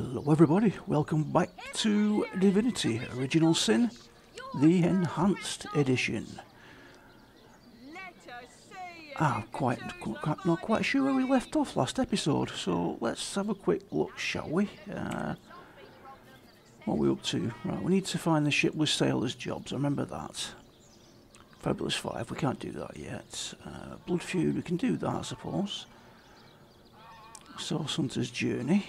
Hello everybody, welcome back to Divinity Original Sin, the Enhanced Edition. Ah, quite, quite, not quite sure where we left off last episode, so let's have a quick look, shall we? Uh, what are we up to? Right, we need to find the ship with sailors' jobs, I remember that. Fabulous 5, we can't do that yet. Uh, Blood Feud, we can do that, I suppose. Source Hunter's Journey.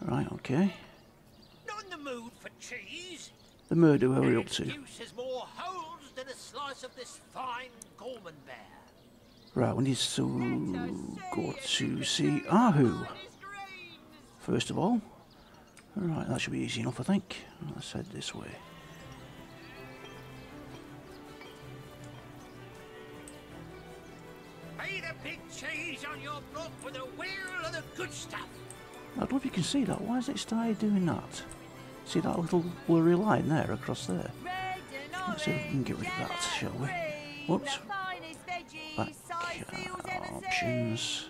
Right, okay. Not in the mood for cheese. The murder, where are we up to? Excuses more holes than a slice of this fine Gorman bear. Right, we need to go to see Arhu. First of all. Right, that should be easy enough, I think. Let's head this way. Pay the big cheese on your block for the wheel of the good stuff. I don't know if you can see that. Why has it started doing that? See that little blurry line there across there? Let's see if we can get rid of that, shall we? Whoops. Back uh, options.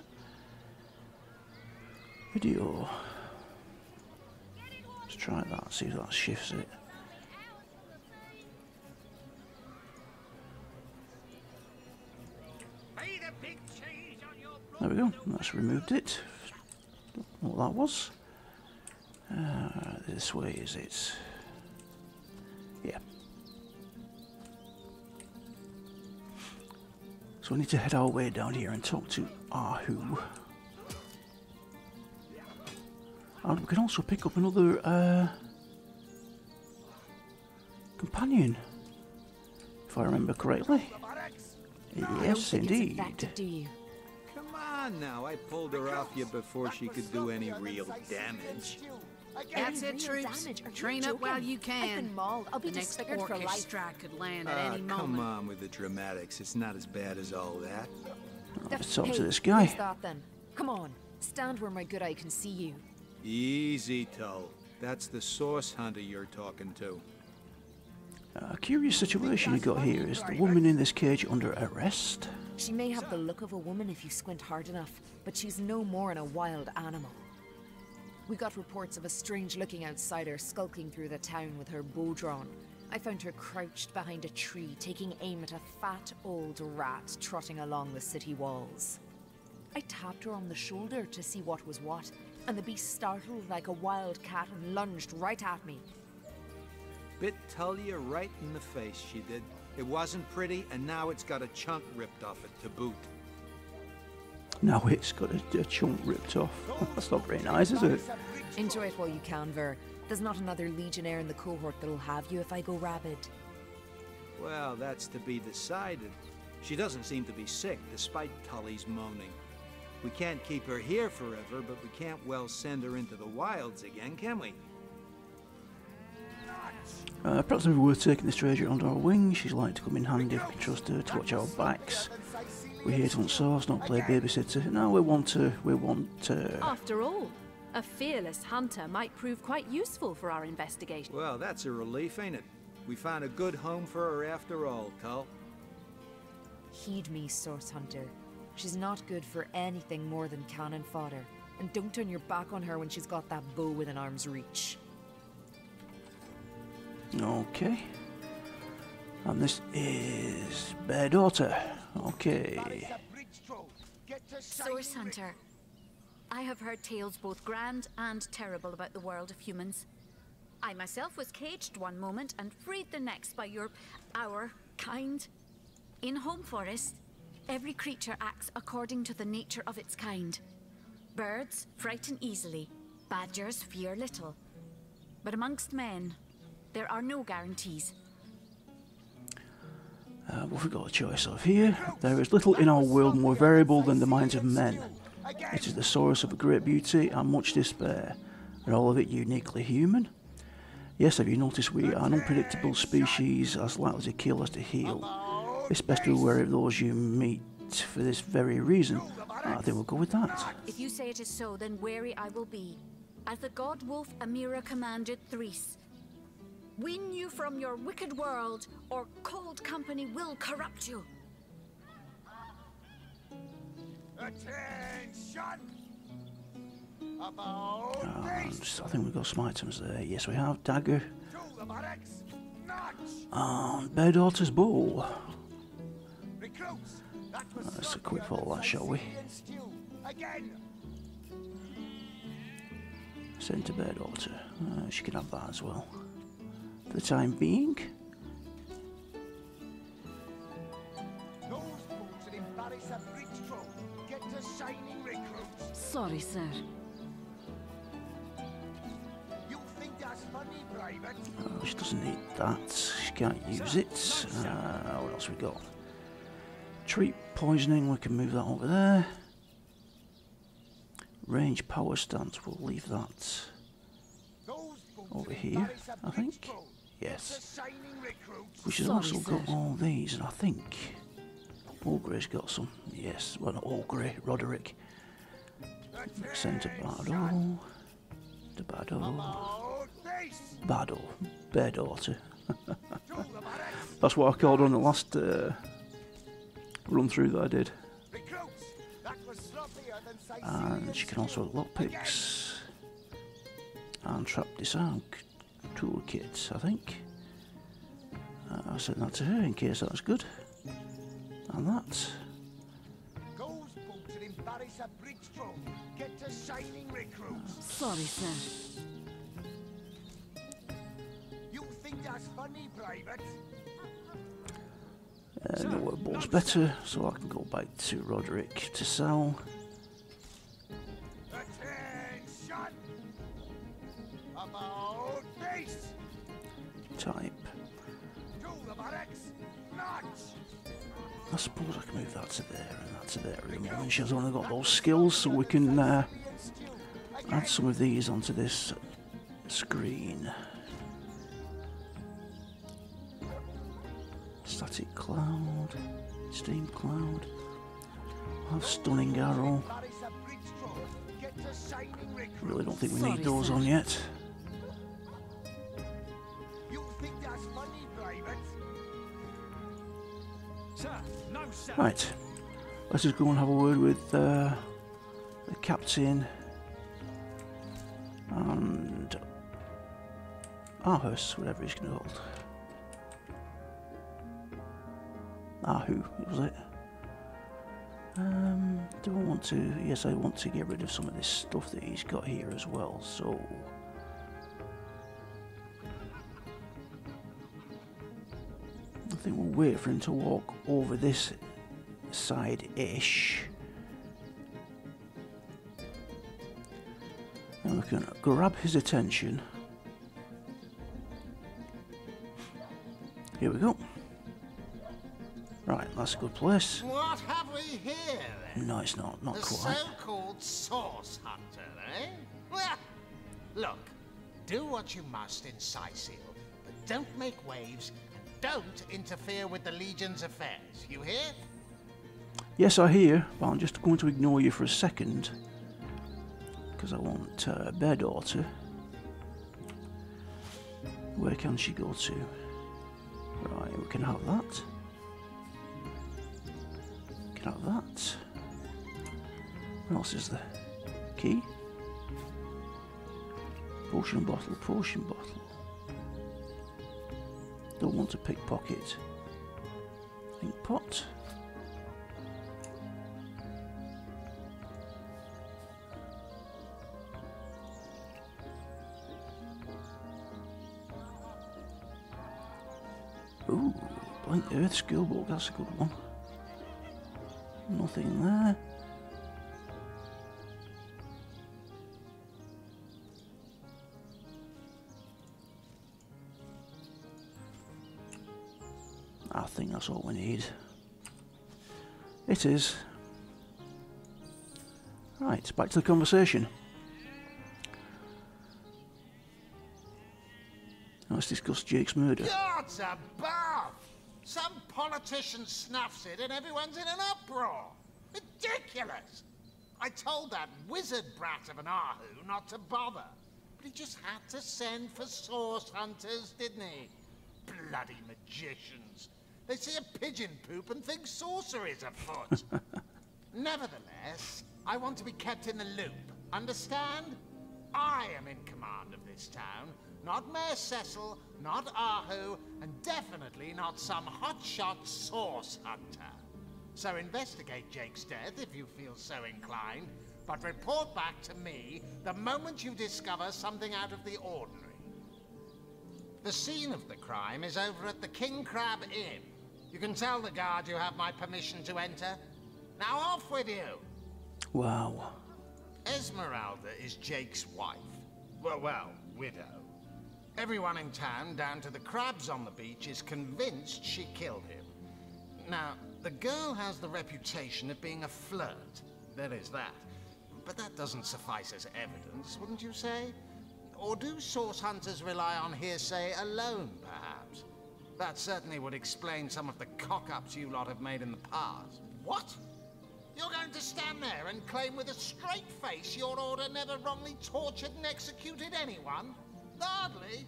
Video. Let's try that, see if that shifts it. There we go, that's removed it. What that was. Uh, this way is it? Yeah. So we need to head our way down here and talk to Arhu. And we can also pick up another uh, companion, if I remember correctly. Yes, indeed. Do you? Come on now, I pulled her off you before she could do any real damage. That's it, troops. damage? Are you Train up while joking? you I've can. been mauled. I'll be the next disfigured for orcish life. strike could land at Ah, any come on with the dramatics. It's not as bad as all that. Let's talk hey, to this guy. who's that then? Come on, stand where my good eye can see you. Easy, Tull. That's the source hunter you're talking to. A curious situation you got here. Is the woman in this cage under arrest? She may have the look of a woman if you squint hard enough, but she's no more than a wild animal. We got reports of a strange-looking outsider skulking through the town with her bow drawn. I found her crouched behind a tree, taking aim at a fat old rat trotting along the city walls. I tapped her on the shoulder to see what was what, and the beast startled like a wild cat and lunged right at me. Bit Tullia right in the face, she did. It wasn't pretty, and now it's got a chunk ripped off it to boot. Now it's got a, a chunk ripped off. That's not very nice, is it? Enjoy it while you can, Ver. There's not another legionnaire in the cohort that'll have you if I go rabid. Well, that's to be decided. She doesn't seem to be sick, despite Tully's moaning. We can't keep her here forever, but we can't well send her into the wilds again, can we? Uh, perhaps it'd be worth taking this treasure under our wing. She's likely to come in handy if we can trust her to watch our backs. We're here to hunt source, not play babysitter. No, we want to. We want to. After all, a fearless hunter might prove quite useful for our investigation. Well, that's a relief, ain't it? We found a good home for her after all, Tull. Heed me, Source Hunter. She's not good for anything more than cannon fodder. And don't turn your back on her when she's got that bow within arm's reach. Okay. And this is Bear Daughter. Okay. Source Hunter, I have heard tales both grand and terrible about the world of humans. I myself was caged one moment and freed the next by your, our kind. In Home Forest, every creature acts according to the nature of its kind. Birds frighten easily, badgers fear little. But amongst men, there are no guarantees. Uh, what have we got a choice of here? There is little in our world more variable than the minds of men. It is the source of a great beauty and much despair, and all of it uniquely human. Yes, have you noticed we are an unpredictable species as likely to kill as to heal? It's best to be aware of those you meet for this very reason. I think we'll go with that. If you say it is so, then wary I will be. As the god wolf Amira commanded Threes. Win you from your wicked world, or cold company will corrupt you. Attention! And I think we've got some items there. Yes, we have. Dagger. And Bear Daughter's bow. Let's equip all that, shall we? Send to Bear Daughter. Uh, she can have that as well. For the time being. Sorry, sir. Oh, she doesn't need that. She can't use it. Uh, what else we got? Treat poisoning. We can move that over there. Range power stance. We'll leave that over here. I think. Yes. Which has Sorry, also got all these, and I think Ogre's got some. Yes. Well, not Ogre. Roderick. Centre Bardo. The Bardo. Bardo. Bear daughter. That's what I called on the last uh, run through that I did. And she can also have lockpicks and trap disarm c- toolkits, I think. Uh, I'll send that to her in case that's good. And that. Sorry, sir. You think that's funny, Private? Uh, no what ball's better, so I can go back to Roderick to sell. Type. To the barracks! Notch! I suppose I can move that to there and that to there at the moment. She's only got those skills, so we can uh, add some of these onto this screen. Static cloud, steam cloud, I'll have stunning arrow. Barry's a bridge troll. Get to shining recruit. Really don't think we need those on yet. Right, let's just go and have a word with uh, the captain and Arhus, whatever he's going to called. Arhu, was it? Um, do I want to? Yes, I want to get rid of some of this stuff that he's got here as well. So, think we'll wait for him to walk over this side-ish. And we can grab his attention. Here we go. Right, that's a good place. What have we here, then? No, it's not. Not The quite. so-called source hunter, eh? Well, look, do what you must in Cyseal, but don't make waves don't interfere with the Legion's affairs. You hear? Yes, I hear, but I'm just going to ignore you for a second. Because I want uh, Bear Daughter. Where can she go to? Right, we can have that. We can have that. What else is there? Key? Potion bottle, potion bottle. Don't want to pickpocket. Ink pot. Ooh, Blank Earth Skillbook, that's a good one. Nothing there. That's all we need. It is. Right, back to the conversation. Let's discuss Jake's murder. Gods above! Some politician snuffs it and everyone's in an uproar. Ridiculous! I told that wizard brat of an Arhu not to bother. But he just had to send for source hunters, didn't he? Bloody magicians. They see a pigeon poop and think sorcery's afoot. Nevertheless, I want to be kept in the loop. Understand? I am in command of this town, not Mayor Cecil, not Arhu, and definitely not some hotshot source hunter. So investigate Jake's death if you feel so inclined, but report back to me the moment you discover something out of the ordinary. The scene of the crime is over at the King Crab Inn. You can tell the guard you have my permission to enter. Now off with you! Wow. Esmeralda is Jake's wife. Well, well, widow. Everyone in town, down to the crabs on the beach, is convinced she killed him. Now, the girl has the reputation of being a flirt. There is that. But that doesn't suffice as evidence, wouldn't you say? Or do source hunters rely on hearsay alone, perhaps? That certainly would explain some of the cock-ups you lot have made in the past. What? You're going to stand there and claim with a straight face your order never wrongly tortured and executed anyone? Hardly.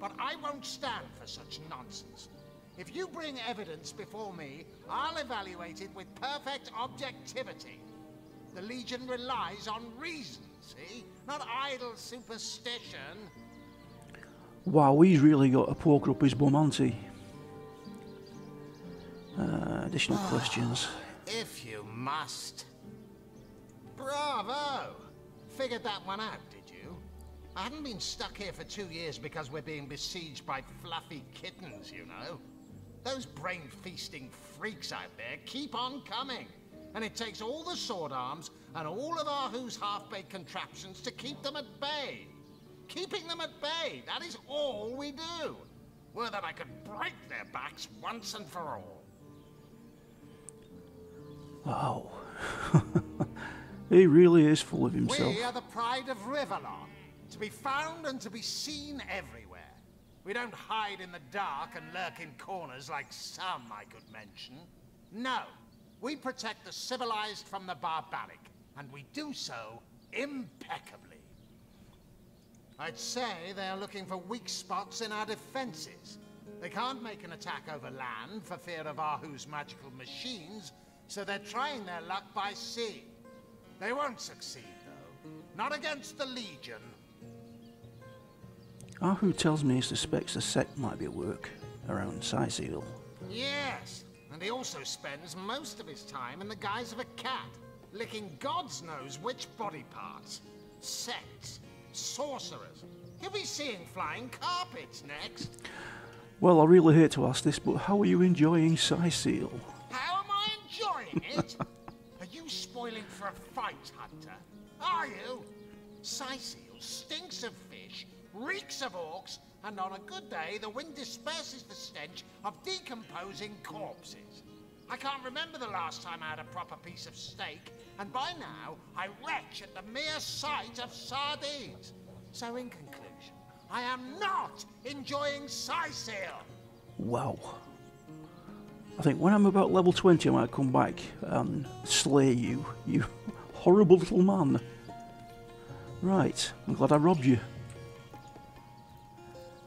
But I won't stand for such nonsense. If you bring evidence before me, I'll evaluate it with perfect objectivity. The Legion relies on reason, see? Not idle superstition. Wow, he's really got a poker up his bum, hasn't he? Uh, additional questions. If you must. Bravo! Figured that one out, did you? I haven't been stuck here for two years because we're being besieged by fluffy kittens, you know. Those brain-feasting freaks out there keep on coming. And it takes all the sword arms and all of Arhu's half-baked contraptions to keep them at bay. Keeping them at bay, that is all we do. Were that I could break their backs once and for all. Wow. Oh. he really is full of himself. We are the pride of Rivellon, to be found and to be seen everywhere. We don't hide in the dark and lurk in corners like some I could mention. No, we protect the civilized from the barbaric, and we do so impeccably. I'd say they're looking for weak spots in our defenses. They can't make an attack over land for fear of Arhu's magical machines, so they're trying their luck by sea. They won't succeed, though. Not against the Legion. Arhu tells me he suspects a sect might be at work around Cyseal. Yes, and he also spends most of his time in the guise of a cat, licking God's knows which body parts. Sects, sorcerers. He'll be seeing flying carpets next. Well, I really hate to ask this, but how are you enjoying Cyseal? How am I enjoying it? Are you spoiling for a fight, Hunter? Are you? Cyseal stinks of fish, reeks of orcs, and on a good day, the wind disperses the stench of decomposing corpses. I can't remember the last time I had a proper piece of steak, and by now, I retch at the mere sight of sardines. So in conclusion, I am not enjoying Cyseal. Wow. I think when I'm about level 20, I might come back and slay you, you horrible little man. Right, I'm glad I robbed you.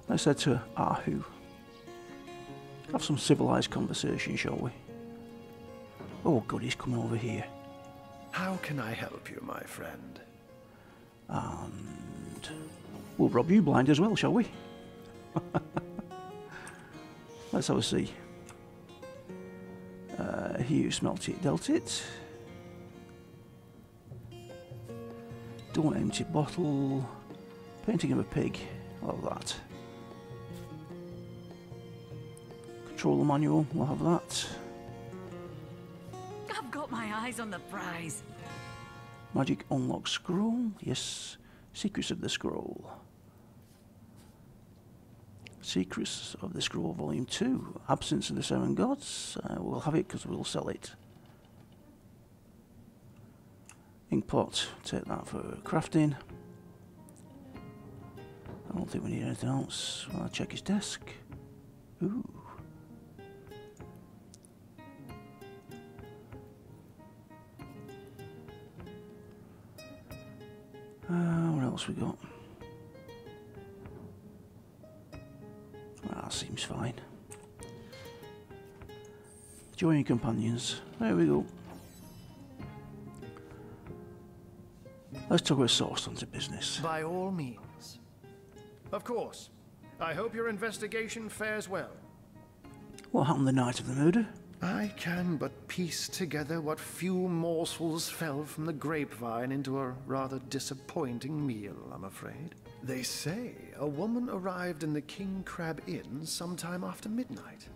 Let's head to Arhu. Have some civilized conversation, shall we? Oh, good, he's coming over here. How can I help you, my friend? And we'll rob you blind as well, shall we? Let's have a see. Uh, here, smelt it, dealt it. Don't empty bottle. Painting of a pig. Love that. Controller manual, we'll have that. I've got my eyes on the prize. Magic unlock scroll. Yes. Secrets of the scroll. Secrets of the Scroll Volume 2. Absence of the Seven Gods. Uh, we'll have it because we'll sell it. Inkpot. Take that for crafting. I don't think we need anything else. I'll check his desk. Ooh. Uh, what else we got? That seems fine. Join your companions. There we go. Let's talk about Source Hunter business. By all means. Of course. I hope your investigation fares well. What happened the night of the murder? I can but piece together what few morsels fell from the grapevine into a rather disappointing meal, I'm afraid. They say a woman arrived in the King Crab Inn sometime after midnight.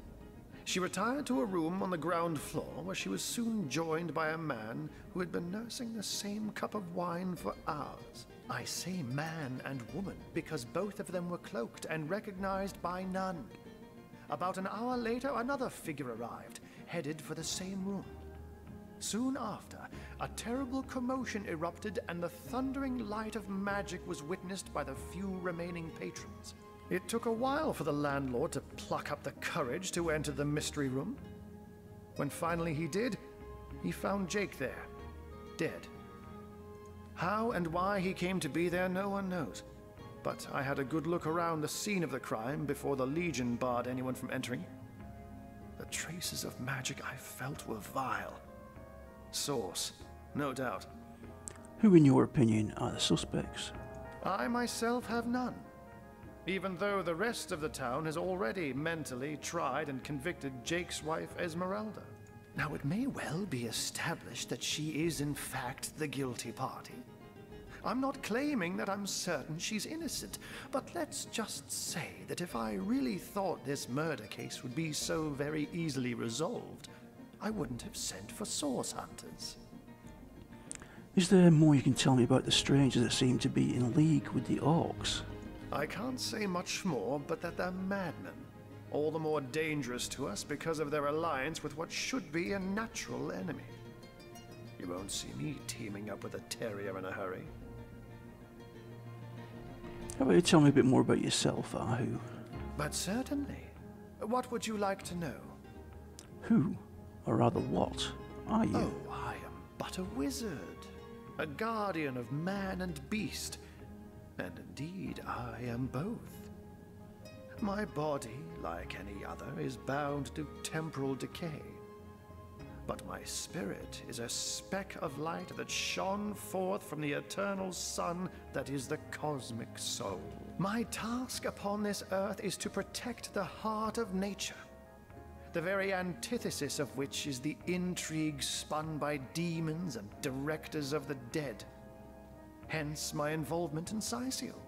She retired to a room on the ground floor where she was soon joined by a man who had been nursing the same cup of wine for hours. I say man and woman because both of them were cloaked and recognized by none. About an hour later, another figure arrived, headed for the same room. Soon after, a terrible commotion erupted and the thundering light of magic was witnessed by the few remaining patrons. It took a while for the landlord to pluck up the courage to enter the mystery room. When finally he did, he found Jake there, dead. How and why he came to be there, no one knows. But I had a good look around the scene of the crime before the Legion barred anyone from entering. The traces of magic I felt were vile. Source, no doubt. Who, in your opinion, are the suspects? I myself have none. Even though the rest of the town has already mentally tried and convicted Jake's wife, Esmeralda. Now, it may well be established that she is, in fact, the guilty party. I'm not claiming that I'm certain she's innocent, but let's just say that if I really thought this murder case would be so very easily resolved, I wouldn't have sent for source hunters. Is there more you can tell me about the strangers that seem to be in league with the orcs? I can't say much more, but that they're madmen. All the more dangerous to us because of their alliance with what should be a natural enemy. You won't see me teaming up with a terrier in a hurry. How about you tell me a bit more about yourself, Arhu? But certainly. What would you like to know? Who, or rather what, are you? Oh, I am but a wizard, a guardian of man and beast, and indeed I am both. My body, like any other, is bound to temporal decay. But my spirit is a speck of light that shone forth from the eternal sun that is the cosmic soul. My task upon this earth is to protect the heart of nature, the very antithesis of which is the intrigue spun by demons and directors of the dead. Hence my involvement in Cyseal.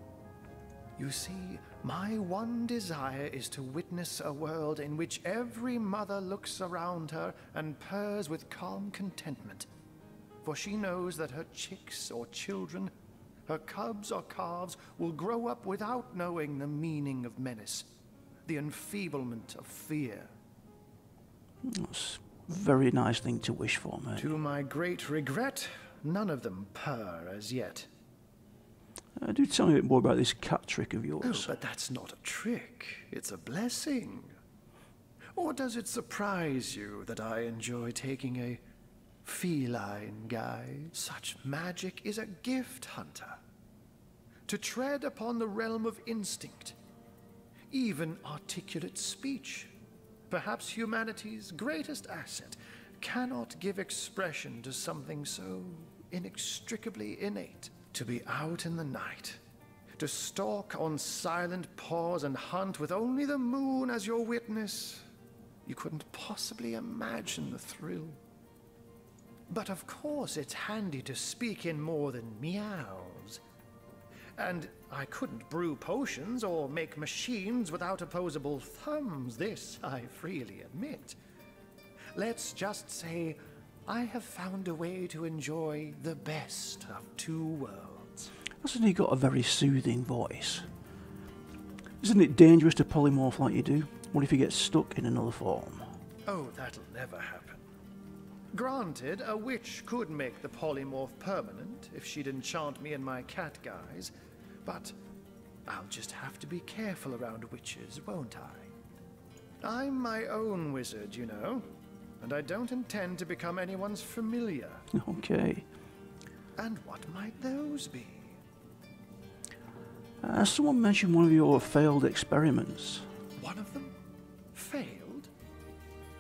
You see, my one desire is to witness a world in which every mother looks around her and purrs with calm contentment. For she knows that her chicks or children, her cubs or calves, will grow up without knowing the meaning of menace, the enfeeblement of fear. That's a very nice thing to wish for, mate. To my great regret, none of them purr as yet. Uh, do tell me a bit more about this cat trick of Oh, yours. but that's not a trick. It's a blessing. Or does it surprise you that I enjoy taking a feline guide? Such magic is a gift, Hunter. To tread upon the realm of instinct, even articulate speech, perhaps humanity's greatest asset, cannot give expression to something so inextricably innate. To be out in the night, to stalk on silent paws and hunt with only the moon as your witness. You couldn't possibly imagine the thrill. But of course, it's handy to speak in more than meows. And I couldn't brew potions or make machines without opposable thumbs, this I freely admit. Let's just say I have found a way to enjoy the best of two worlds. Hasn't he got a very soothing voice? Isn't it dangerous to polymorph like you do? What if you get stuck in another form? Oh, that'll never happen. Granted, a witch could make the polymorph permanent if she'd enchant me in my cat guise, but I'll just have to be careful around witches, won't I? I'm my own wizard, you know, and I don't intend to become anyone's familiar. Okay. And what might those be? Uh, someone mentioned one of your failed experiments. One of them failed?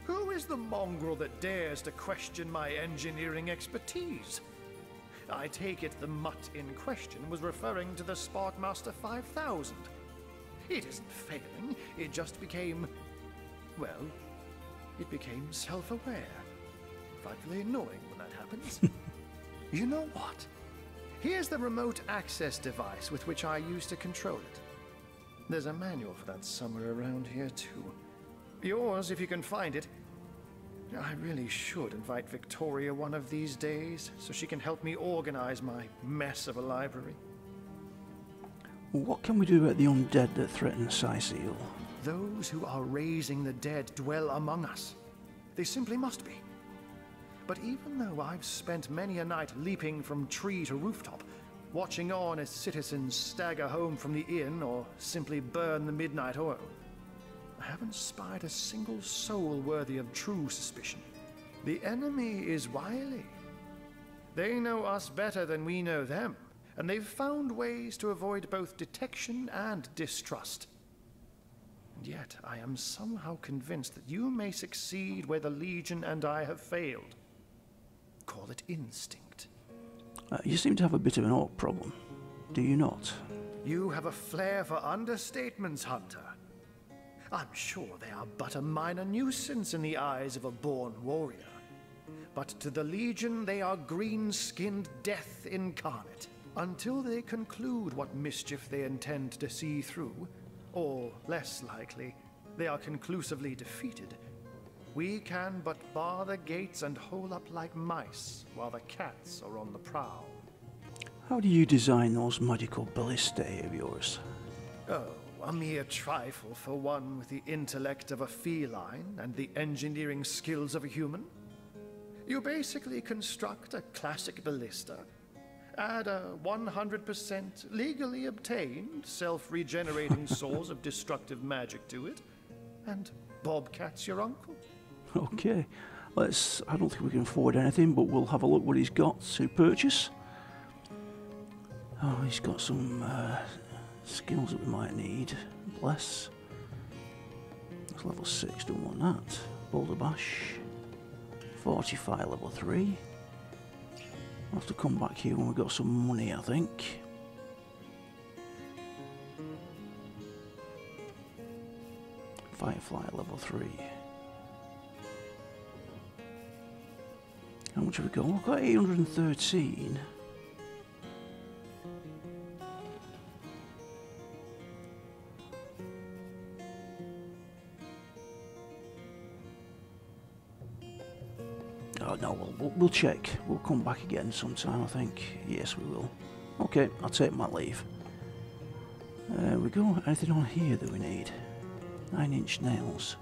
Who is the mongrel that dares to question my engineering expertise? I take it the mutt in question was referring to the Sparkmaster 5000. It isn't failing, it just became. well, it became self aware. Frightfully annoying when that happens. you know what? Here's the remote access device with which I used to control it. There's a manual for that somewhere around here, too. Yours, if you can find it. I really should invite Victoria one of these days so she can help me organize my mess of a library. What can we do about the undead that threaten Cyseal? Those who are raising the dead dwell among us. They simply must be. But even though I've spent many a night leaping from tree to rooftop, watching on as citizens stagger home from the inn or simply burn the midnight oil, I haven't spied a single soul worthy of true suspicion. The enemy is wily. They know us better than we know them, and they've found ways to avoid both detection and distrust. And yet, I am somehow convinced that you may succeed where the Legion and I have failed. Call it instinct. Uh, you seem to have a bit of an orc problem, do you not? You have a flair for understatements, Hunter. I'm sure they are but a minor nuisance in the eyes of a born warrior. But to the Legion, they are green skinned death incarnate. Until they conclude what mischief they intend to see through, or less likely, they are conclusively defeated, we can but bar the gates and hole up like mice while the cats are on the prowl. How do you design those magical ballistae of yours? Oh, a mere trifle for one with the intellect of a feline and the engineering skills of a human. You basically construct a classic ballista, add a 100% legally obtained self regenerating source of destructive magic to it, and Bobcat's your uncle. Okay, let's. I don't think we can afford anything, but we'll have a look what he's got to purchase. Oh, he's got some uh, skills that we might need. Bless. That's level 6, don't want that. Boulder Bash. Fortify level 3. We'll have to come back here when we've got some money, I think. Firefly level 3. How much have we got? We've got 813. We'll, check. We'll come back again sometime, I think. Yes, we will. Okay, I'll take my leave. There we go. Anything on here that we need? Nine inch nails.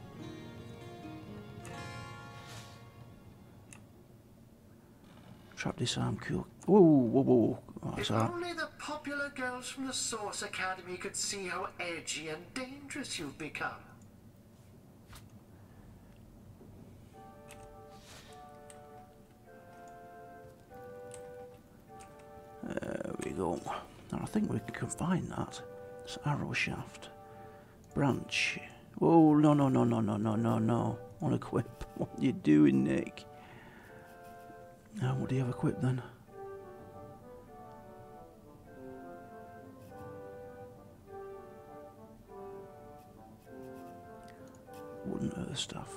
Trap disarm cool. Whoa, whoa, whoa. Oh, If that- only the popular girls from the Source Academy could see how edgy and dangerous you've become. Go. And I think we can combine that. It's arrow shaft. Branch. Oh, no, no, no, no, no, no, no, no. Unequip. What are you doing, Nick? Now, what do you have equipped then? Wooden earth stuff.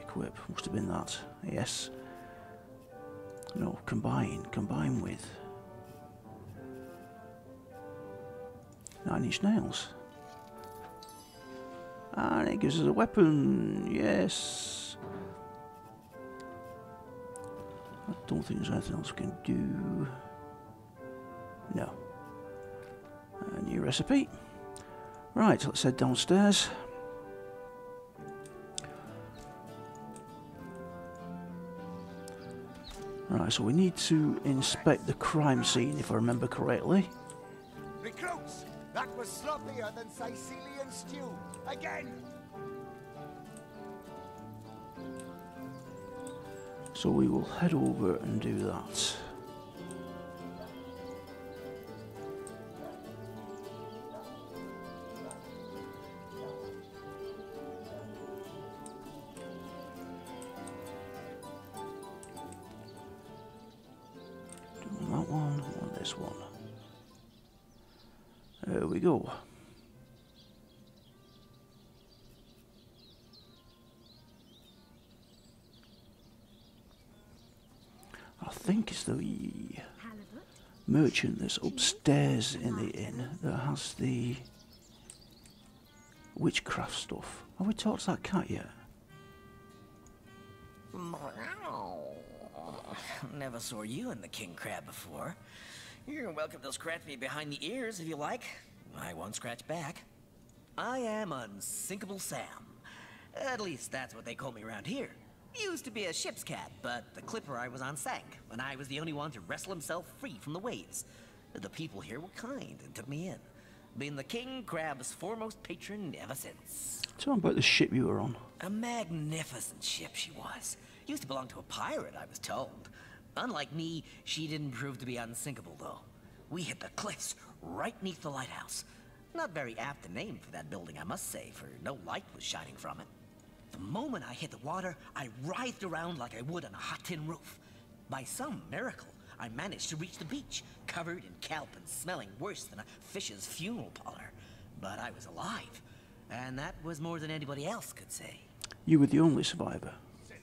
Equip. Must have been that. Yes. No, combine. Combine with. Nine inch nails. And ah, it gives us a weapon. Yes. I don't think there's anything else we can do. No. A new recipe. Right, let's head downstairs. Right, so we need to inspect the crime scene if I remember correctly. That was sloppier than Sicilian stew. Again! So we will head over and do that. Merchant that's upstairs in the inn that has the witchcraft stuff. Have we talked to that cat yet? Never saw you in the king crab before. You're welcome to scratch me behind the ears if you like. I won't scratch back. I am Unsinkable Sam. At least that's what they call me around here. Used to be a ship's cat, but the clipper I was on sank, and I was the only one to wrestle himself free from the waves. The people here were kind and took me in. Been the king crab's foremost patron ever since. Tell me about the ship you were on. A magnificent ship she was. Used to belong to a pirate, I was told. Unlike me, she didn't prove to be unsinkable, though. We hit the cliffs right neath the lighthouse. Not very apt a name for that building, I must say, for no light was shining from it. The moment I hit the water, I writhed around like I would on a hot tin roof. By some miracle, I managed to reach the beach, covered in kelp and smelling worse than a fish's funeral parlor. But I was alive, and that was more than anybody else could say. You were the only survivor.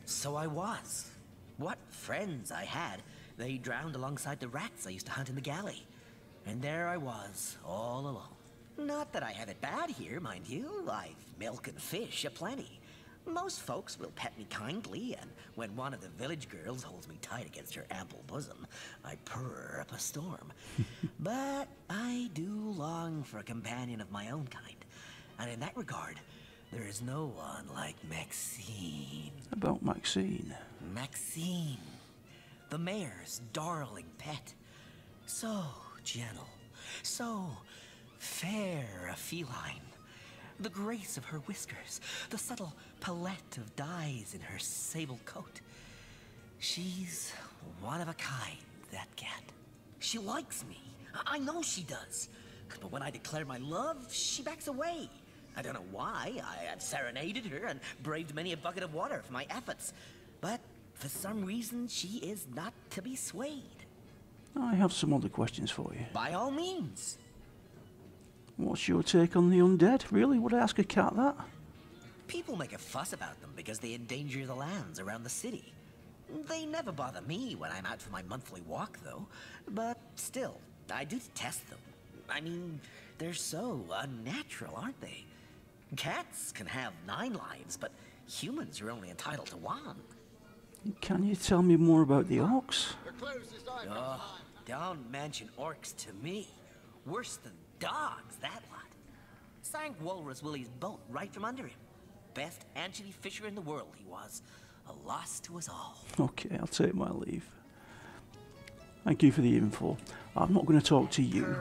So I was. What friends I had. They drowned alongside the rats I used to hunt in the galley. And there I was, all alone. Not that I have it bad here, mind you. I've milk and fish aplenty. Most folks will pet me kindly, and when one of the village girls holds me tight against her ample bosom, I purr up a storm. but I do long for a companion of my own kind. And in that regard, there is no one like Maxine. About Maxine. Maxine, the mayor's darling pet. So gentle, so fair a feline. The grace of her whiskers, the subtle palette of dyes in her sable coat. She's one of a kind, that cat. She likes me. I I know she does. But when I declare my love, she backs away. I don't know why. I have serenaded her and braved many a bucket of water for my efforts. But for some reason, she is not to be swayed. I have some other questions for you. By all means. What's your take on the undead? Really? Would I ask a cat that? People make a fuss about them because they endanger the lands around the city. They never bother me when I'm out for my monthly walk, though. But still, I do detest them. I mean, they're so unnatural, aren't they? Cats can have nine lives, but humans are only entitled to one. Can you tell me more about the orcs? The Oh, don't mention orcs to me. Worse than dogs, that lot. Sank Walrus Willie's boat right from under him. Best anchovy fisher in the world he was. A loss to us all. Okay, I'll take my leave. Thank you for the info. I'm not going to talk to you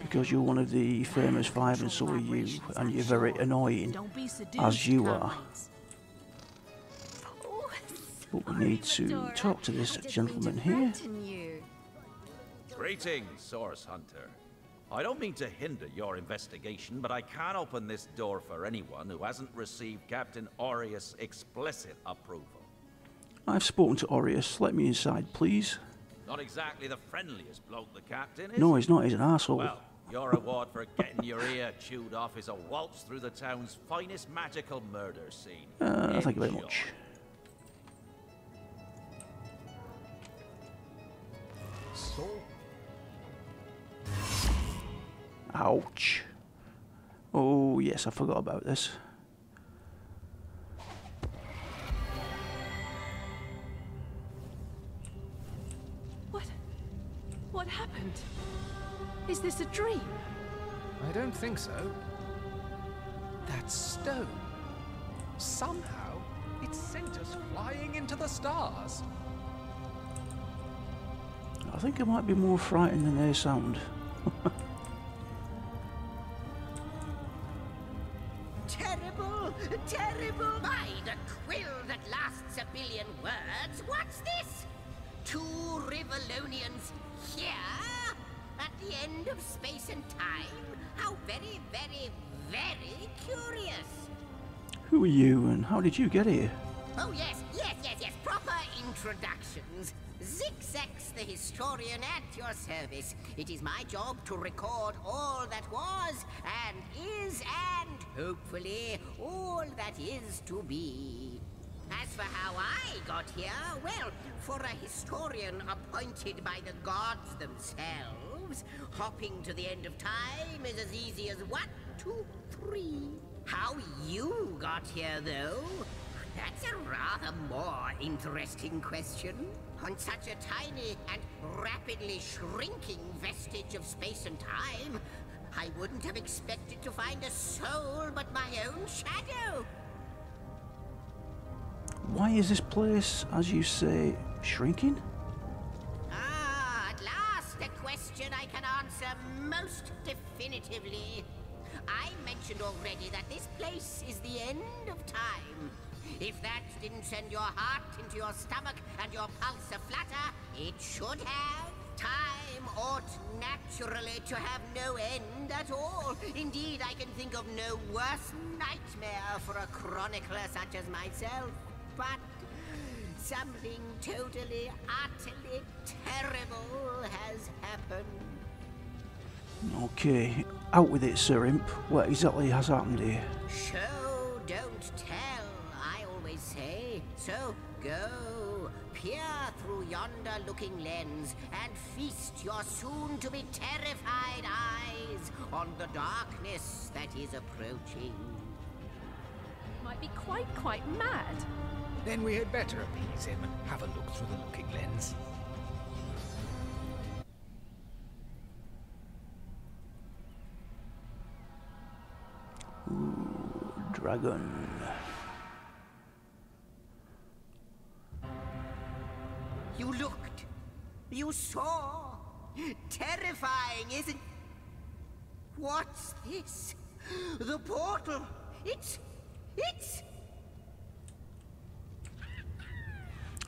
because you're one of the famous five and so are you, and you're very annoying, Don't be seduced, as you are. Oh, But we need to talk to this I didn't mean gentleman here. frighten. Greetings, Source Hunter. I don't mean to hinder your investigation, but I can't open this door for anyone who hasn't received Captain Aureus' explicit approval. I've spoken to Aureus. Let me inside, please. Not exactly the friendliest bloke, the captain, is No, he's not. He's an asshole. Well, your reward for getting your ear chewed off is a waltz through the town's finest magical murder scene. Uh, thank you very much. So, Ouch. Oh, yes, I forgot about this. What? What happened? Is this a dream? I don't think so. That stone. Somehow, it sent us flying into the stars. I think it might be more frightened than they sound. Rivellonians here? At the end of space and time? How very, very, very curious. Who are you and how did you get here? Oh, yes, yes, yes, yes. Proper introductions. Zixzax the historian at your service. It is my job to record all that was, and is, and hopefully all that is to be. As for how I got here, well, for a historian appointed by the gods themselves, hopping to the end of time is as easy as one, two, three. How you got here, though, that's a rather more interesting question. On such a tiny and rapidly shrinking vestige of space and time, I wouldn't have expected to find a soul but my own shadow. Why is this place, as you say, shrinking? Ah, at last a question I can answer most definitively. I mentioned already that this place is the end of time. If that didn't send your heart into your stomach and your pulse a flutter, it should have. Time ought naturally to have no end at all. Indeed, I can think of no worse nightmare for a chronicler such as myself. But something totally, utterly terrible has happened. Okay, out with it, Sir Imp. What exactly has happened here? Show, don't tell, I always say. So go, peer through yonder looking lens and feast your soon to be terrified eyes on the darkness that is approaching. Might be quite, quite mad. Then we had better appease him and have a look through the looking lens. Ooh, dragon. You looked. You saw. Terrifying, isn't... What's this? The portal. It's... It's... Right, before I talk to him again, just let's...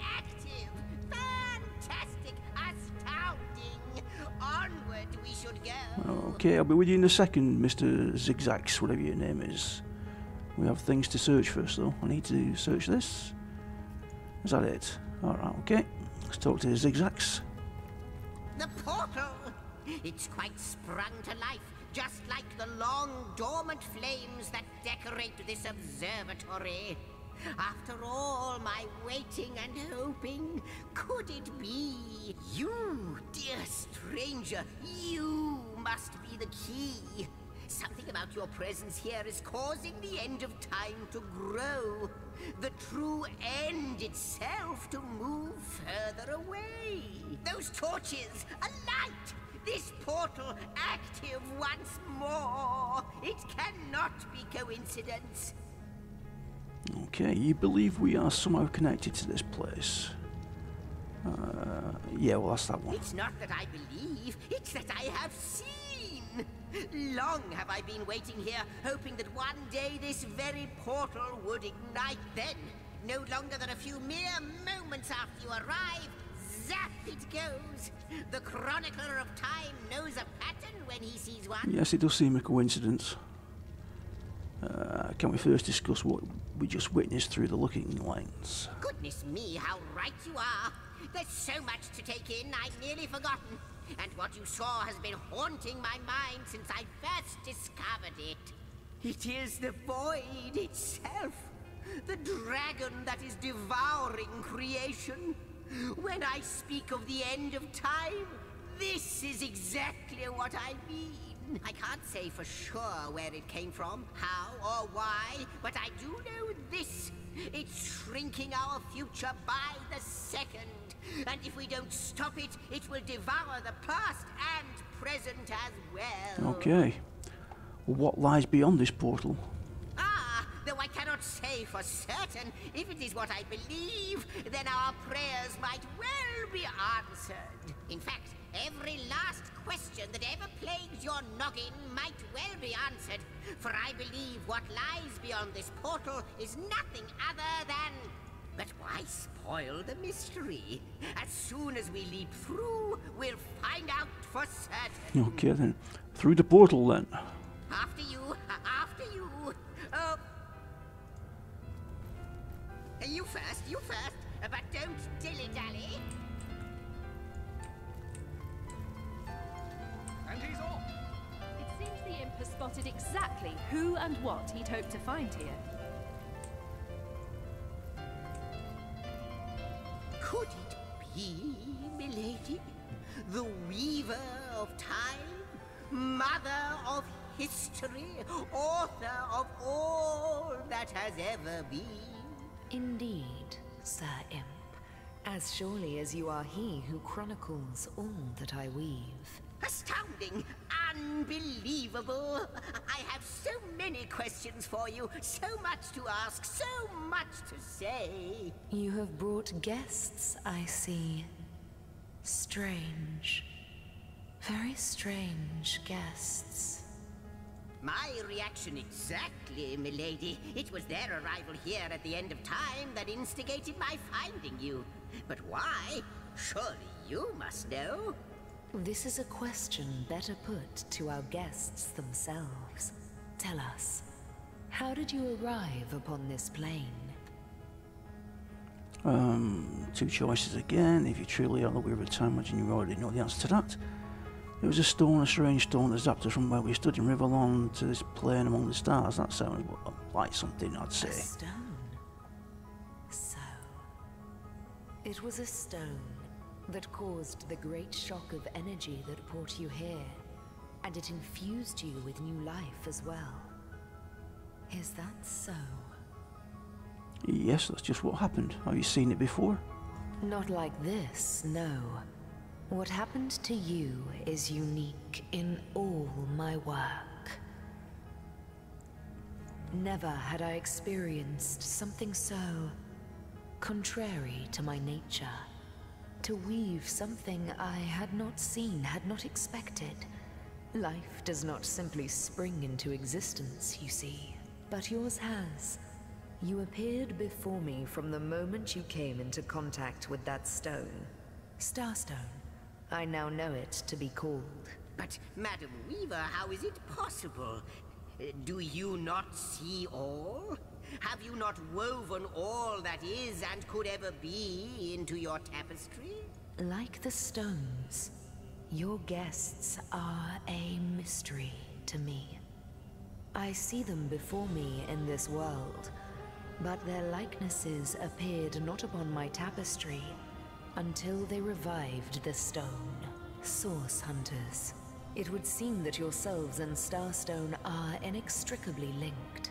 Active. Fantastic. Astounding. Onward we should go. Okay, I'll be with you in a second, Mr. Zigzags, whatever your name is. We have things to search first, though. I need to search this. Is that it? Alright, okay. Let's talk to the Zigzags. The portal! It's quite sprung to life, just like the long dormant flames that decorate this observatory. After all my waiting and hoping, could it be you, dear stranger? You must be the key. Something about your presence here is causing the end of time to grow. The true end itself to move further away. Those torches, a light! This portal active once more. It cannot be coincidence. Okay, you believe we are somehow connected to this place? Uh, yeah, well, that's that one. It's not that I believe, it's that I have seen. Long have I been waiting here, hoping that one day this very portal would ignite. Then, no longer than a few mere moments after you arrive, zap it goes. The chronicler of time knows a pattern when he sees one. Yes, it does seem a coincidence. Uh, can we first discuss what we just witnessed through the looking lens? Goodness me, how right you are. There's so much to take in, I've nearly forgotten. And what you saw has been haunting my mind since I first discovered it. It is the void itself. The dragon that is devouring creation. When I speak of the end of time, this is exactly what I mean. I can't say for sure where it came from, how or why, but I do know this. It's shrinking our future by the second. And if we don't stop it, it will devour the past and present as well. Okay. Well, what lies beyond this portal? Ah, though I cannot say for certain, if it is what I believe, then our prayers might well be answered. In fact, every last question that ever plagues your noggin might well be answered, for I believe what lies beyond this portal is nothing other than... But why spoil the mystery? As soon as we leap through, we'll find out for certain. Okay then. Through the portal then. After you, after you. Oh. You first, you first. but don't dilly-dally. And he's off! It seems the imp has spotted exactly who and what he'd hoped to find here. Could it be, milady? The weaver of time? Mother of history? Author of all that has ever been? Indeed, Sir Imp. As surely as you are he who chronicles all that I weave. Astounding! Unbelievable! I have so many questions for you, so much to ask, so much to say. You have brought guests, I see. Strange. Very strange guests. My reaction exactly, milady. It was their arrival here at the end of time that instigated my finding you. But why? Surely you must know. This is a question better put to our guests themselves. Tell us, how did you arrive upon this plane? Um, two choices again. If you truly are the Weaver of Time, imagine you already know the answer to that. It was a stone, a strange stone that zapped us from where we stood in Rivellon to this plane among the stars. That sounds like something I'd say. A stone. So, it was a stone that caused the great shock of energy that brought you here, and it infused you with new life as well. Is that so? Yes, that's just what happened. Have you seen it before? Not like this, no. What happened to you is unique in all my work. Never had I experienced something so contrary to my nature. To weave something I had not seen, had not expected. Life does not simply spring into existence, you see, but yours has. You appeared before me from the moment you came into contact with that stone. Starstone. I now know it to be called. But, Madam Weaver, how is it possible? Do you not see all? Have you not woven all that is and could ever be into your tapestry? Like the stones, your guests are a mystery to me. I see them before me in this world, but their likenesses appeared not upon my tapestry until they revived the stone. Source hunters. It would seem that yourselves and Starstone are inextricably linked.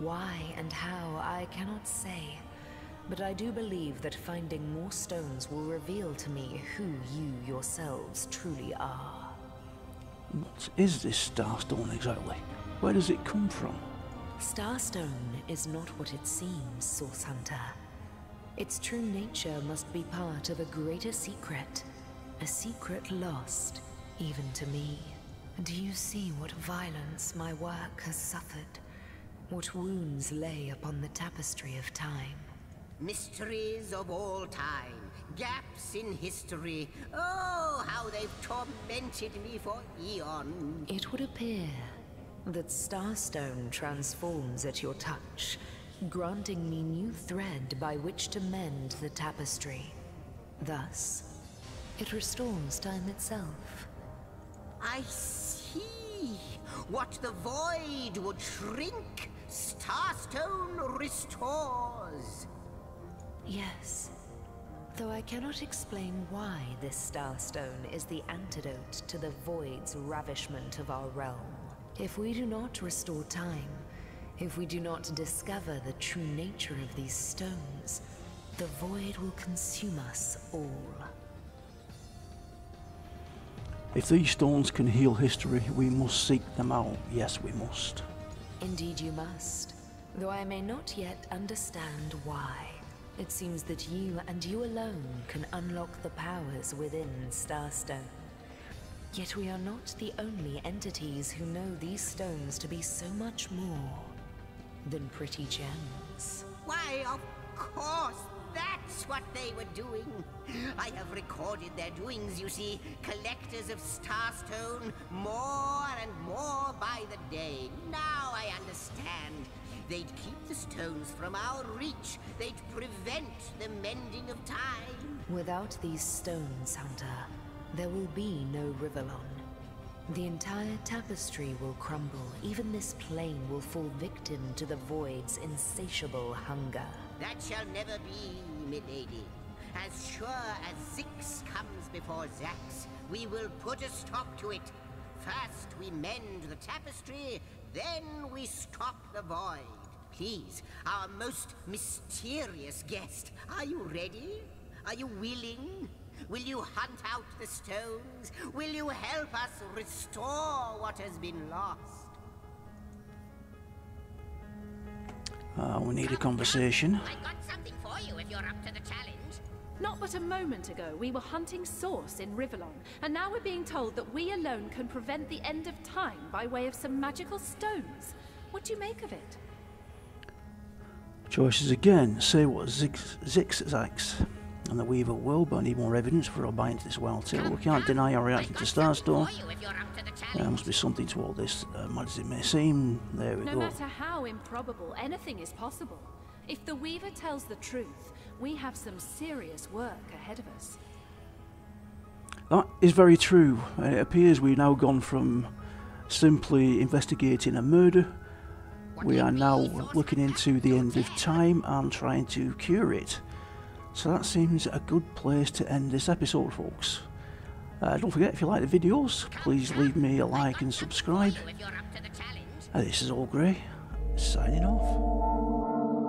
Why and how, I cannot say. But I do believe that finding more stones will reveal to me who you yourselves truly are. What is this Starstone exactly? Where does it come from? Starstone is not what it seems, Source Hunter. Its true nature must be part of a greater secret. A secret lost, even to me. Do you see what violence my work has suffered? What wounds lay upon the tapestry of time? Mysteries of all time, gaps in history. Oh, how they've tormented me for eons. It would appear that Starstone transforms at your touch, granting me new thread by which to mend the tapestry. Thus, it restores time itself. I see. What the void would shrink, Starstone restores. Yes. Though I cannot explain why this Starstone is the antidote to the Void's ravishment of our realm. If we do not restore time, if we do not discover the true nature of these stones, the Void will consume us all. If these stones can heal history, we must seek them out. Yes, we must. Indeed you must. Though I may not yet understand why. It seems that you and you alone can unlock the powers within Starstone. Yet we are not the only entities who know these stones to be so much more than pretty gems. Why, of course, that's what they were doing. I have recorded their doings, you see. Collectors of Starstone, more and more by the day. Now I understand. They'd keep the stones from our reach. They'd prevent the mending of time. Without these stones, Hunter, there will be no Rivellon. The entire tapestry will crumble. Even this plane will fall victim to the Void's insatiable hunger. That shall never be, milady. As sure as Zix comes before Zax, we will put a stop to it. First we mend the tapestry, then we stop the void. Please, our most mysterious guest, are you ready? Are you willing? Will you hunt out the stones? Will you help us restore what has been lost? Uh, we need a conversation. I got something for you if you're up to the challenge. Not but a moment ago, we were hunting Source in Rivellon, and now we're being told that we alone can prevent the end of time by way of some magical stones. What do you make of it? Choices again. Say what Zix, Zixzax and the Weaver will, but I need more evidence for our buy into this wild tale. We can't deny our reaction to Starstone. There must be something to all this, uh, mad as it may seem. There we No go. matter how improbable, anything is possible. If the Weaver tells the truth, we have some serious work ahead of us. That is very true. It appears we've now gone from simply investigating a murder. We are now looking into the end of time and trying to cure it. So that seems a good place to end this episode, folks. Uh, don't forget, if you like the videos, please leave me a like and subscribe. Uh, this is Olgrey, signing off.